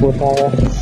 我操